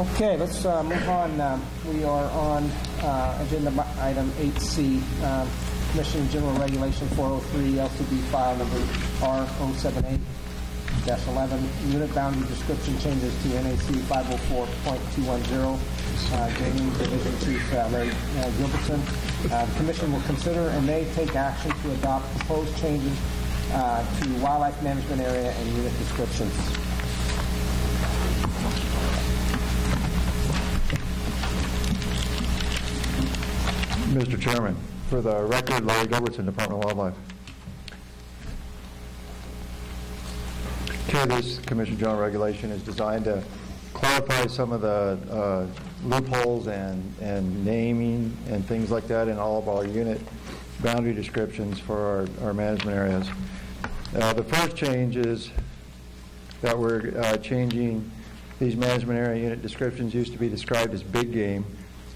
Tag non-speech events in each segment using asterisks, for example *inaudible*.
Okay, let's uh, move on. Um, we are on uh, agenda item 8C, um, Commission General Regulation 403, LCB file number R078-11, unit boundary description changes to NAC 504.210. Uh, Game, Division Chief uh, Larry uh, Gilbertson. Uh, the Commission will consider and may take action to adopt proposed changes uh, to wildlife management area and unit descriptions. Mr. Chairman, for the record, Larry Gilbertson, Department of Wildlife. Okay, this Commission General Regulation is designed to clarify some of the uh, loopholes and, and naming and things like that in all of our unit boundary descriptions for our, our management areas. Uh, the first change is that we're uh, changing these management area unit descriptions used to be described as big game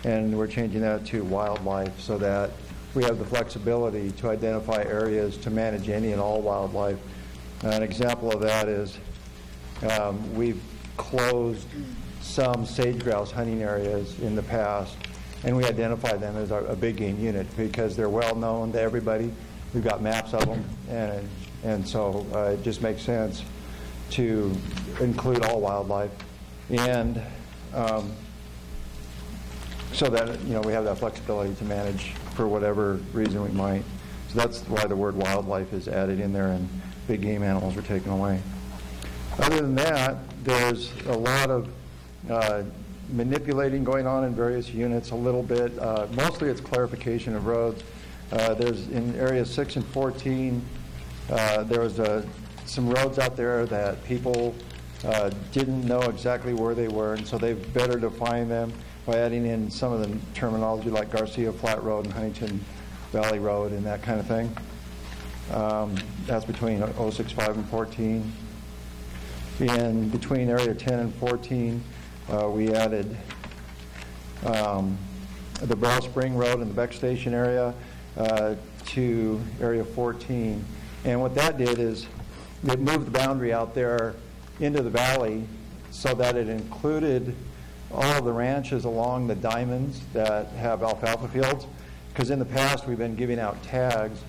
and we're changing that to wildlife so that we have the flexibility to identify areas to manage any and all wildlife. An example of that is um, we've closed some sage grouse hunting areas in the past, and we identify them as a big game unit because they're well known to everybody. We've got maps of them, and, and so uh, it just makes sense to include all wildlife. And um, so that you know we have that flexibility to manage for whatever reason we might. So that's why the word wildlife is added in there and big game animals are taken away. Other than that, there's a lot of uh, manipulating going on in various units a little bit. Uh, mostly it's clarification of roads. Uh, there's in areas 6 and 14, uh, there was uh, some roads out there that people uh, didn't know exactly where they were, and so they've better defined them by adding in some of the terminology like Garcia Flat Road and Huntington Valley Road and that kind of thing. Um, that's between 065 and 14. In between area 10 and 14, uh, we added um, the Bell Spring Road and the Beck Station area uh, to area 14. And what that did is it moved the boundary out there into the valley so that it included all of the ranches along the diamonds that have alfalfa fields. Because in the past, we've been giving out tags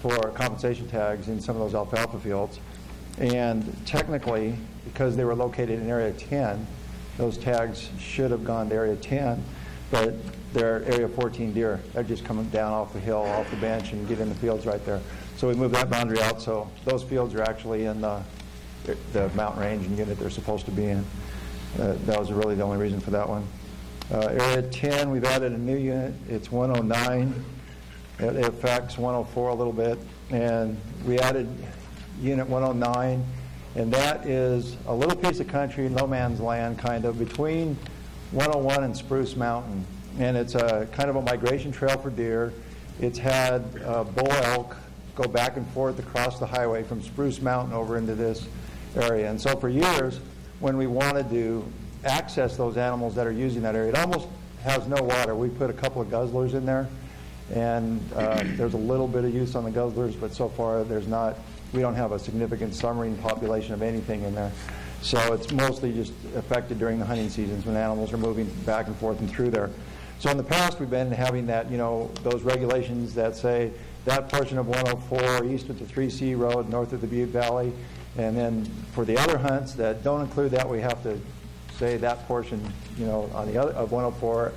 for compensation tags in some of those alfalfa fields. And technically, because they were located in Area 10, those tags should have gone to Area 10, but they're Area 14 deer. They're just coming down off the hill, off the bench, and get in the fields right there. So we moved that boundary out, so those fields are actually in the, the mountain range unit they're supposed to be in. Uh, that was really the only reason for that one. Uh, area 10, we've added a new unit. It's 109. It, affects 104 a little bit. And we added unit 109, and that is a little piece of country, no man's land, kind of, between 101 and Spruce Mountain. And it's a kind of a migration trail for deer. It's had uh, bull elk go back and forth across the highway from Spruce Mountain over into this area. And so for years, when we wanted to access those animals that are using that area. It almost has no water. We put a couple of guzzlers in there, and uh, *clears throat* there's a little bit of use on the guzzlers, but so far there's not. We don't have a significant submarine population of anything in there. So it's mostly just affected during the hunting seasons when animals are moving back and forth and through there. So in the past, we've been having that, you know, those regulations that say that portion of 104 east of the 3C road, north of the Butte Valley, and then for the other hunts that don't include that, we have to say that portion, you know, on the other of 104,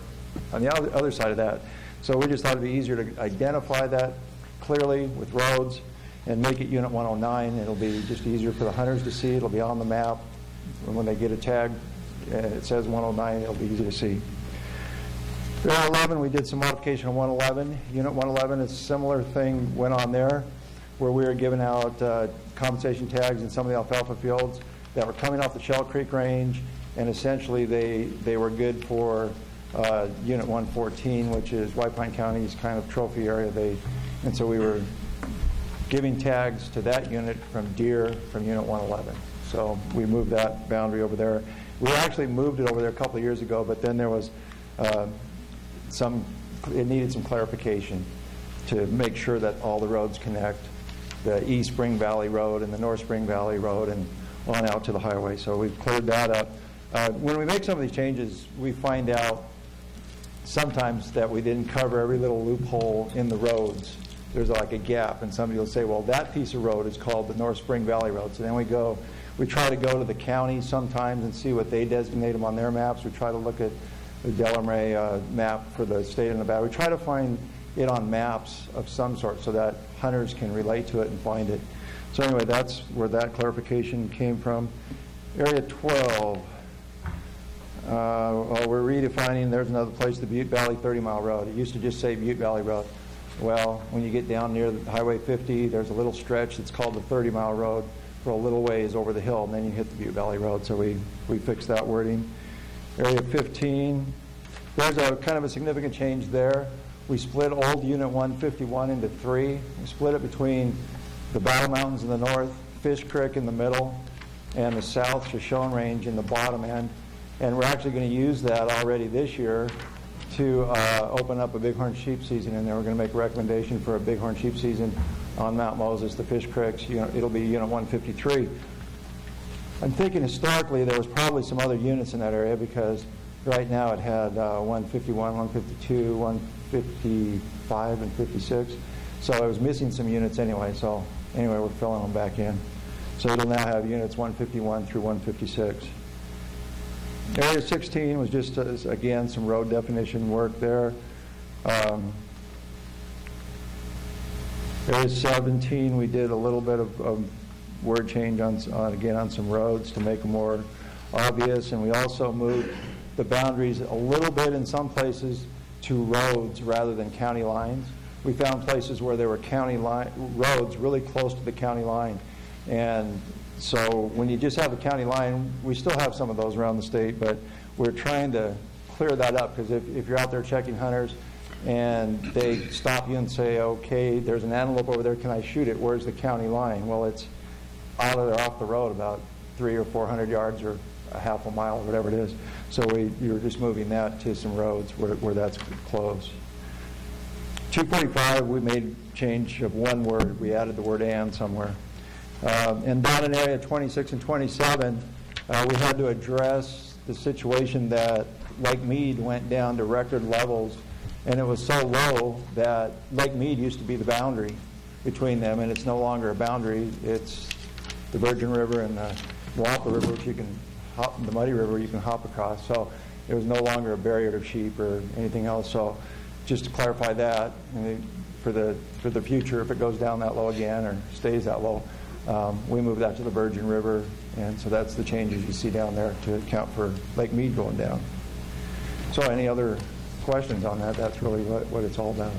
on the other, side of that. So we just thought it'd be easier to identify that clearly with roads and make it Unit 109. It'll be just easier for the hunters to see. It'll be on the map. And when they get a tag and it says 109, it'll be easy to see. Area 11, we did some modification on 111. Unit 111 is a similar thing went on there where we were giving out uh, compensation tags in some of the alfalfa fields that were coming off the Shell Creek Range, and essentially they, they were good for uh, Unit 114, which is White Pine County's kind of trophy area. They, and so we were giving tags to that unit from deer from Unit 111. So we moved that boundary over there. We actually moved it over there a couple of years ago, but then there was uh, some, it needed some clarification to make sure that all the roads connect the East Spring Valley Road and the North Spring Valley Road and on out to the highway. So we've cleared that up. uh, when we make some of these changes, we find out sometimes that we didn't cover every little loophole in the roads. There's like a gap, and somebody will say, well, that piece of road is called the North Spring Valley Road. So then we go, we try to go to the county sometimes and see what they designate them on their maps. We try to look at the DeLorme uh, map for the state of Nevada. We try to find it on maps of some sort so that hunters can relate to it and find it. So anyway, that's where that clarification came from. Area 12. Uh, well, we're redefining, there's another place, the Butte Valley 30 Mile Road. It used to just say Butte Valley Road. Well, when you get down near Highway 50, there's a little stretch that's called the 30 Mile Road for a little ways over the hill, and then you hit the Butte Valley Road. So we, we fixed that wording. Area 15, there's a kind of a significant change there. We split old Unit 151 into three. We split it between the Battle Mountains in the north, Fish Creek in the middle, and the South Shoshone Range in the bottom end. And we're actually going to use that already this year to uh, open up a bighorn sheep season, and then we're going to make a recommendation for a bighorn sheep season on Mount Moses, the Fish Creeks. You know, it'll be Unit 153. I'm thinking historically there was probably some other units in that area because right now it had uh, 151, 152, 155, and 56. So I was missing some units anyway. So anyway, we're filling them back in. So it'll now have units 151 through 156. Area 16 was just, uh, again, some road definition work there. Um, Area 17, we did a little bit of, of word change on, on, again, on some roads to make them more obvious, and we also moved the boundaries a little bit in some places to roads rather than county lines. We found places where there were county line, roads really close to the county line, and so when you just have a county line, we still have some of those around the state, but we're trying to clear that up because if, if you're out there checking hunters and they stop you and say, okay, there's an antelope over there, can I shoot it? Where's the county line? Well, it's out of there off the road about three or four hundred yards or a half a mile or whatever it is. So we, you're just moving that to some roads where, where that's close. 245, we made change of one word. We added the word and somewhere. Um, and down in area 26 and 27, uh, we had to address the situation that Lake Mead went down to record levels, and it was so low that Lake Mead used to be the boundary between them, and it's no longer a boundary. It's the Virgin River and the Moapa River, which you can hop, the Muddy River, you can hop across. So it was no longer a barrier to sheep or anything else. So just to clarify that, for the for the future, if it goes down that low again or stays that low, um, we moved that to the Virgin River, and so that's the changes you see down there to account for Lake Mead going down. So any other questions on that? That's really what, what it's all about.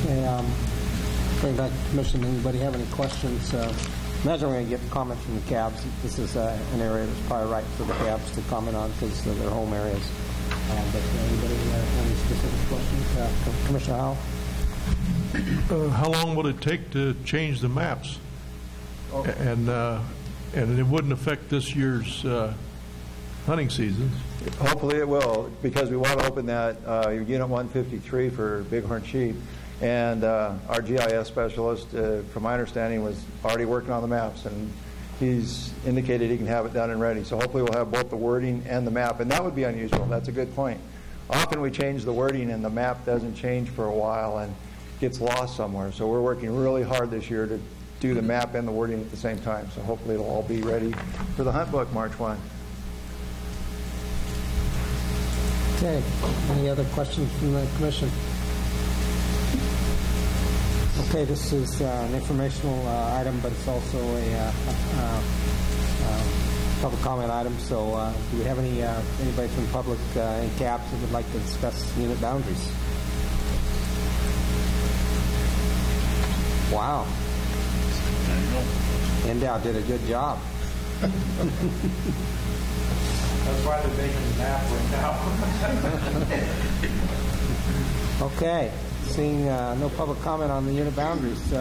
Okay, um, going back to commission, anybody have any questions? Uh, imagine we're going to get comments from the CABs. This is uh, an area that's probably right for the CABs to comment on because they're their home areas. Uh, but anybody have any specific questions? Uh, Commissioner Howell? Uh, How long would it take to change the maps? Oh. And, uh, and it wouldn't affect this year's uh, hunting season? Hopefully it will, because we want to open that uh, Unit 153 for bighorn sheep. And uh, our GIS specialist, uh, from my understanding, was already working on the maps, and he's indicated he can have it done and ready. So hopefully we'll have both the wording and the map, and that would be unusual. That's a good point. Often we change the wording and the map doesn't change for a while and gets lost somewhere. So we're working really hard this year to do the map and the wording at the same time. So hopefully it'll all be ready for the hunt book March 1. Okay, any other questions from the commission? Okay, this is uh, an informational uh, item, but it's also a uh, uh, uh, public comment item. So, uh, do we have any uh, anybody from the public uh, in CABs that would like to discuss unit boundaries? Wow. NDOW did a good job. That's why they're making the map right now. *laughs* Okay, seeing uh, no public comment on the unit boundaries,